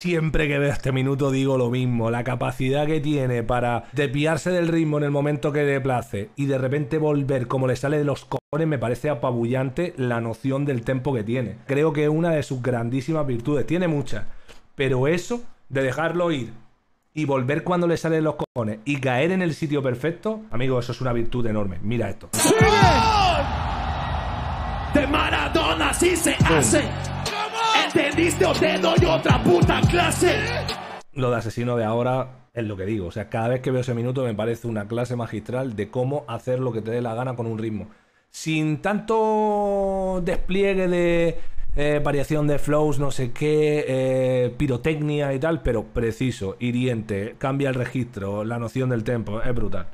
Siempre que veo este minuto digo lo mismo, la capacidad que tiene para desviarse del ritmo en el momento que le place y de repente volver como le sale de los cojones me parece apabullante la noción del tempo que tiene. Creo que es una de sus grandísimas virtudes, tiene muchas, pero eso de dejarlo ir y volver cuando le sale de los cojones y caer en el sitio perfecto, amigo, eso es una virtud enorme. Mira esto. De Maradona así se hace. ¿Entendiste o te doy otra puta clase? Lo de asesino de ahora es lo que digo. O sea, cada vez que veo ese minuto me parece una clase magistral de cómo hacer lo que te dé la gana con un ritmo. Sin tanto despliegue de eh, variación de flows, no sé qué, eh, pirotecnia y tal, pero preciso, hiriente, cambia el registro, la noción del tempo, es brutal.